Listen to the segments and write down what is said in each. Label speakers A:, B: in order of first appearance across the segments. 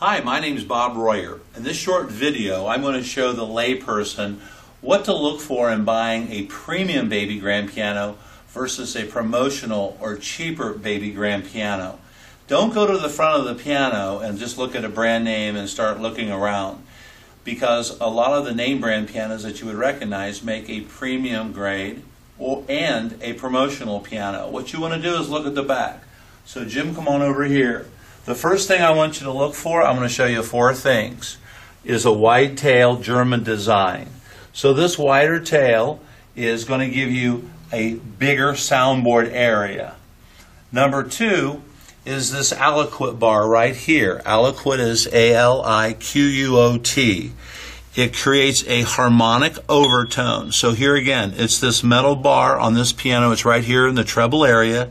A: Hi, my name is Bob Royer. In this short video, I'm going to show the layperson what to look for in buying a premium baby grand piano versus a promotional or cheaper baby grand piano. Don't go to the front of the piano and just look at a brand name and start looking around because a lot of the name brand pianos that you would recognize make a premium grade or, and a promotional piano. What you want to do is look at the back. So Jim, come on over here. The first thing I want you to look for, I'm going to show you four things, is a wide tail German design. So this wider tail is going to give you a bigger soundboard area. Number two is this aliquot bar right here. Aliquot is A-L-I-Q-U-O-T. It creates a harmonic overtone. So here again, it's this metal bar on this piano. It's right here in the treble area.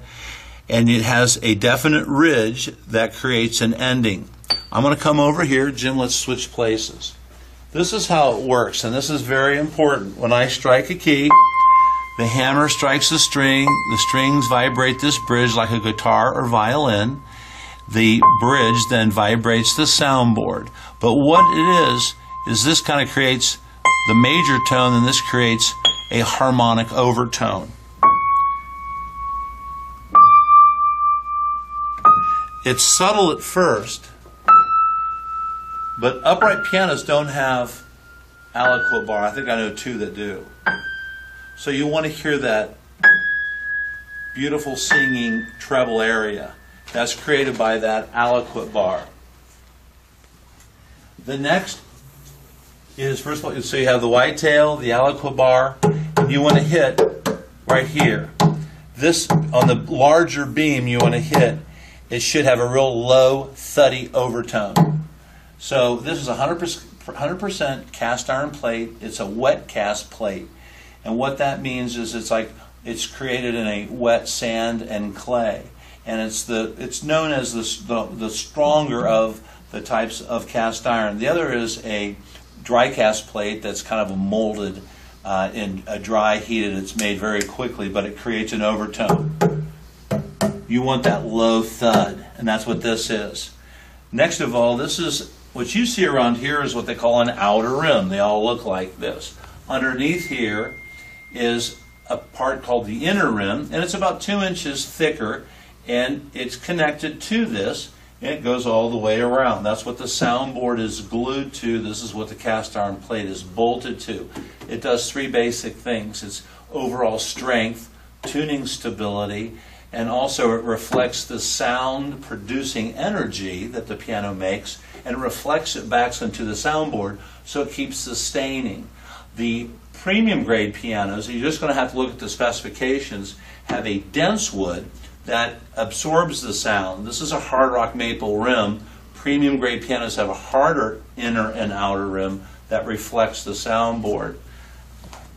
A: And it has a definite ridge that creates an ending. I'm going to come over here. Jim, let's switch places. This is how it works, and this is very important. When I strike a key, the hammer strikes the string, the strings vibrate this bridge like a guitar or violin. The bridge then vibrates the soundboard. But what it is, is this kind of creates the major tone, and this creates a harmonic overtone. It's subtle at first, but upright pianos don't have aliquot bar. I think I know two that do. So you want to hear that beautiful singing treble area that's created by that aliquot bar. The next is first of all, so you have the wide tail, the aliquot bar, you want to hit right here. This on the larger beam you want to hit. It should have a real low, thuddy overtone. So this is 100%, 100% cast iron plate. It's a wet cast plate. And what that means is it's like it's created in a wet sand and clay, and it's the it's known as the the, the stronger of the types of cast iron. The other is a dry cast plate that's kind of molded uh, in a dry heated. It's made very quickly, but it creates an overtone. You want that low thud, and that's what this is. Next of all, this is what you see around here is what they call an outer rim. They all look like this. Underneath here is a part called the inner rim, and it's about two inches thicker, and it's connected to this, and it goes all the way around. That's what the soundboard is glued to. This is what the cast iron plate is bolted to. It does three basic things. It's overall strength, tuning stability, and also it reflects the sound producing energy that the piano makes and reflects it back into the soundboard so it keeps sustaining. The premium grade pianos, you're just going to have to look at the specifications, have a dense wood that absorbs the sound. This is a hard rock maple rim. Premium grade pianos have a harder inner and outer rim that reflects the soundboard.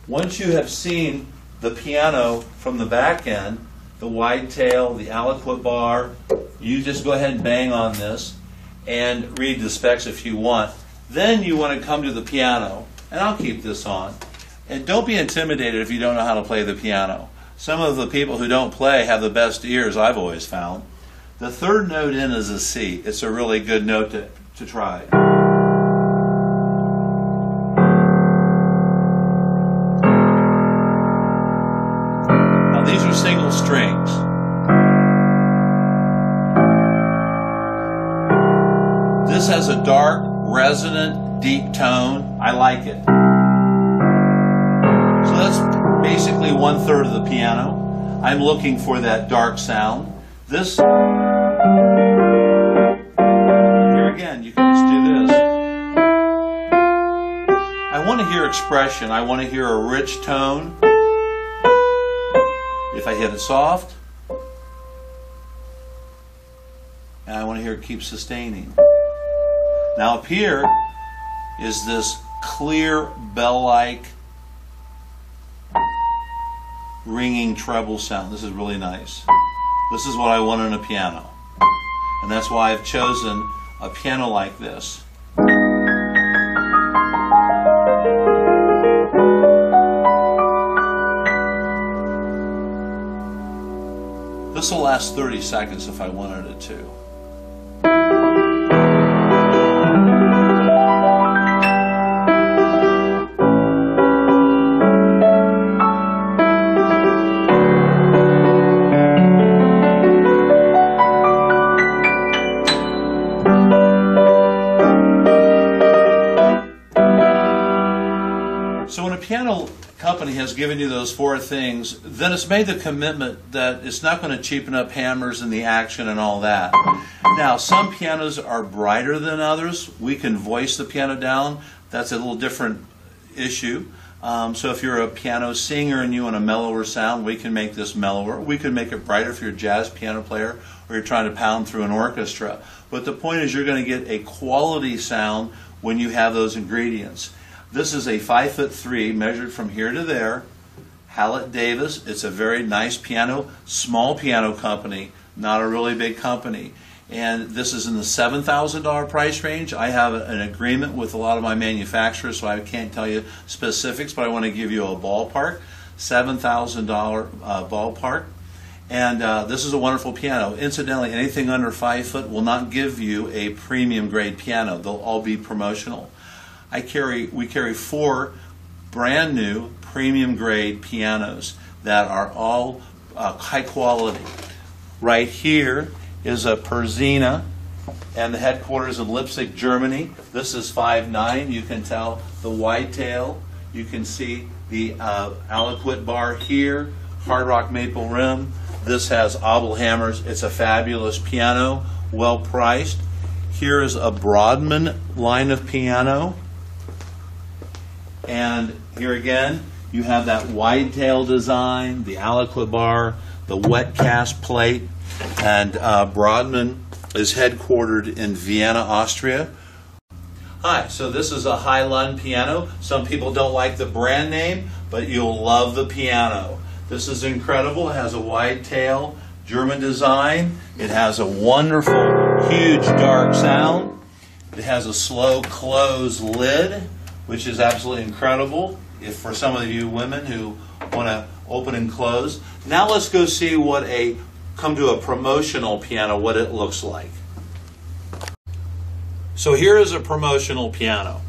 A: Once you have seen the piano from the back end, the wide tail, the aliquot bar, you just go ahead and bang on this and read the specs if you want. Then you want to come to the piano, and I'll keep this on. And don't be intimidated if you don't know how to play the piano. Some of the people who don't play have the best ears I've always found. The third note in is a C. It's a really good note to, to try. Has a dark, resonant, deep tone. I like it. So that's basically one third of the piano. I'm looking for that dark sound. This, here again, you can just do this. I want to hear expression. I want to hear a rich tone. If I hit it soft, and I want to hear it keep sustaining. Now up here is this clear bell-like ringing treble sound. This is really nice. This is what I want on a piano. And that's why I've chosen a piano like this. This will last 30 seconds if I wanted it to. Piano company has given you those four things, then it's made the commitment that it's not going to cheapen up hammers and the action and all that. Now, some pianos are brighter than others. We can voice the piano down. That's a little different issue. Um, so if you're a piano singer and you want a mellower sound, we can make this mellower. We can make it brighter if you're a jazz piano player or you're trying to pound through an orchestra. But the point is you're going to get a quality sound when you have those ingredients. This is a five foot three measured from here to there. Hallet Davis. It's a very nice piano, small piano company, not a really big company. And this is in the $7,000 price range. I have an agreement with a lot of my manufacturers, so I can't tell you specifics, but I want to give you a ballpark $7,000 uh, ballpark. And uh, this is a wonderful piano. Incidentally, anything under five foot will not give you a premium grade piano. They'll all be promotional. I carry, we carry four brand new premium grade pianos that are all uh, high quality. Right here is a Perzina, and the headquarters in Leipzig, Germany. This is 5.9. You can tell the wide tail. You can see the uh, aliquot bar here, hard rock maple rim. This has Abel hammers. It's a fabulous piano, well priced. Here is a Brodmann line of piano. And here again, you have that wide tail design, the aliquot bar, the wet cast plate, and uh, Brodmann is headquartered in Vienna, Austria. Hi, so this is a Hailun piano. Some people don't like the brand name, but you'll love the piano. This is incredible. It has a wide tail, German design. It has a wonderful, huge, dark sound. It has a slow close lid which is absolutely incredible if for some of you women who want to open and close. Now let's go see what a come to a promotional piano what it looks like. So here is a promotional piano.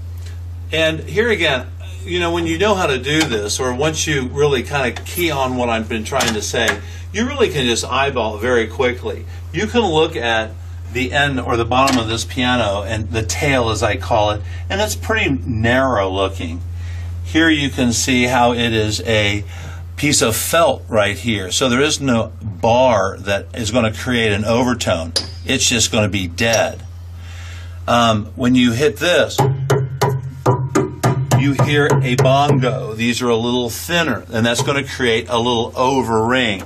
A: And here again, you know, when you know how to do this, or once you really kind of key on what I've been trying to say, you really can just eyeball very quickly. You can look at the end or the bottom of this piano and the tail as I call it and it's pretty narrow looking. Here you can see how it is a piece of felt right here. So there is no bar that is going to create an overtone. It's just going to be dead. Um, when you hit this you hear a bongo. These are a little thinner and that's going to create a little over ring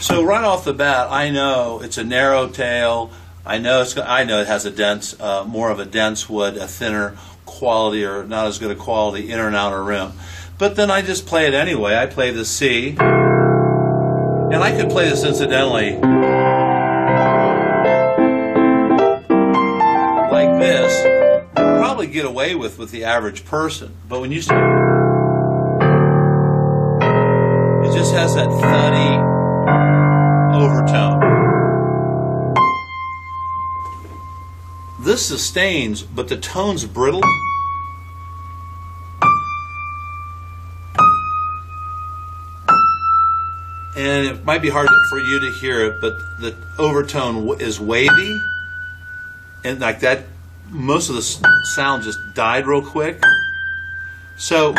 A: so right off the bat I know it's a narrow tail I know it's. I know it has a dense, uh, more of a dense wood, a thinner quality, or not as good a quality inner and outer rim. But then I just play it anyway. I play the C, and I could play this incidentally like this. Probably get away with with the average person, but when you start, it just has that thuddy This sustains, but the tone's brittle. And it might be hard for you to hear it, but the overtone is wavy. And like that, most of the sound just died real quick. So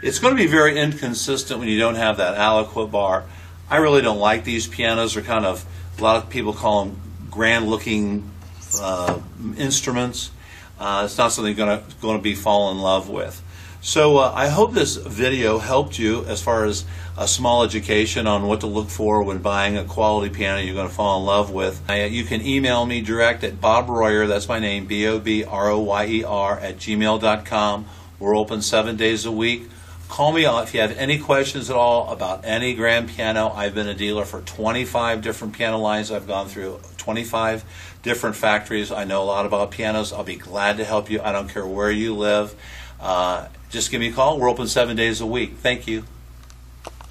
A: it's going to be very inconsistent when you don't have that aliquot bar. I really don't like these pianos. They're kind of, a lot of people call them grand looking uh, instruments. Uh, it's not something you're going to be fall in love with. So uh, I hope this video helped you as far as a small education on what to look for when buying a quality piano you're going to fall in love with. Uh, you can email me direct at Bob Royer, that's my name, B-O-B-R-O-Y-E-R at gmail.com. We're open seven days a week. Call me if you have any questions at all about any grand piano. I've been a dealer for 25 different piano lines. I've gone through 25 different factories. I know a lot about pianos. I'll be glad to help you. I don't care where you live. Uh, just give me a call. We're open seven days a week. Thank you.